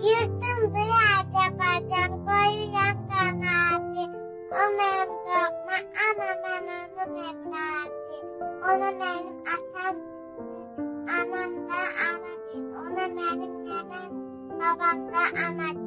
Sırtım duyaca bacam koyuyan kanati. O benim doğma anam ben onun evladı. Ona benim atam, anam da anadır. Ona benim nenem, babam da anadır.